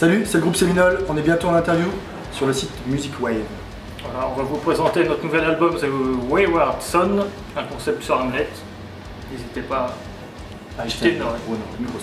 Salut, c'est le groupe Séminole, on est bientôt en interview sur le site Music Wave. Voilà, on va vous présenter notre nouvel album, c'est Wayward Son, un concept sur Hamlet. N'hésitez pas à ah, acheter. Oh non, le micro.